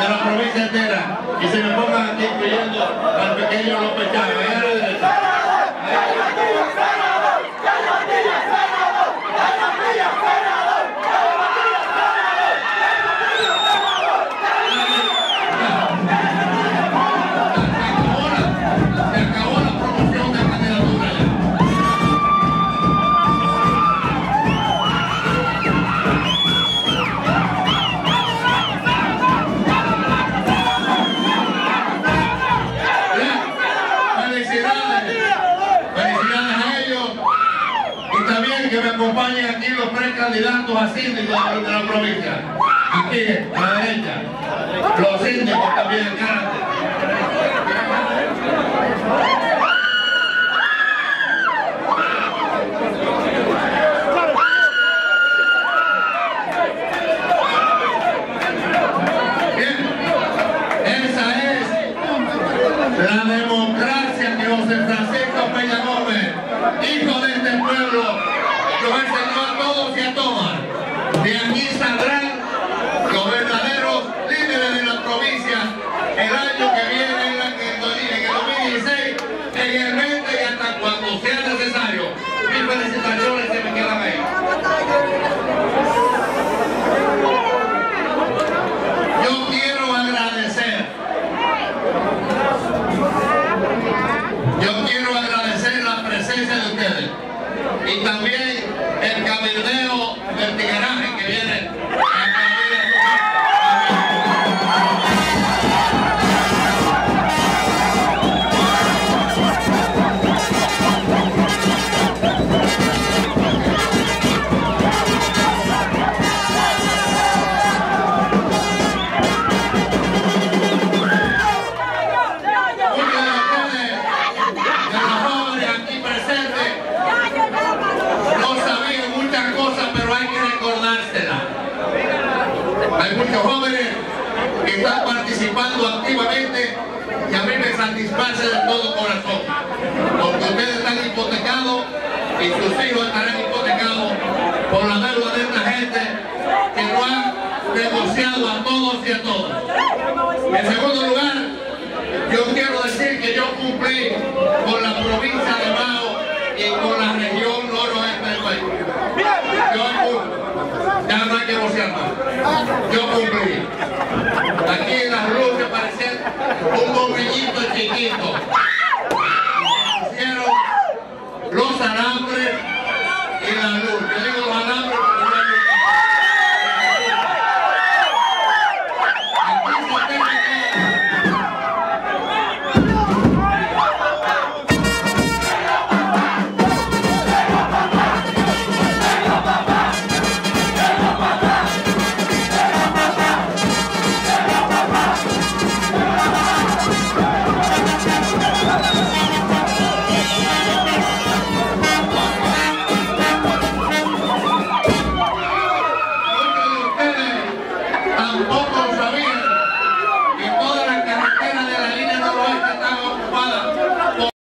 de la provincia entera. Y se me pongan aquí incluyendo al pequeño López Chávez. También que me acompañen aquí los precandidatos a síndicos de la provincia. Aquí, a la derecha, los síndicos también, acá. Bien, esa es la democracia que José Francisco Peña Gómez, hijo de este pueblo, nos enseñó a todos y a todas. De aquí saldrán los verdaderos líderes de la provincia el año que viene, en, el en el 2016, en el 20 y hasta cuando sea necesario. Mis felicitaciones se me quedan ahí. Yo quiero agradecer Yo quiero agradecer la presencia de ustedes y también el cabildeo del tigueraje hay que recordárselas. Hay muchos jóvenes que están participando activamente y a mí me satisface de todo corazón, porque ustedes están hipotecados y sus hijos estarán hipotecados por la deuda de esta gente que no han negociado a todos y a todas. En segundo lugar, yo quiero decir que yo cumplí con la provincia Ya no hay que negociar más. Yo cumplí. Aquí en las luces parecen un bombillito chiquito. Welcome.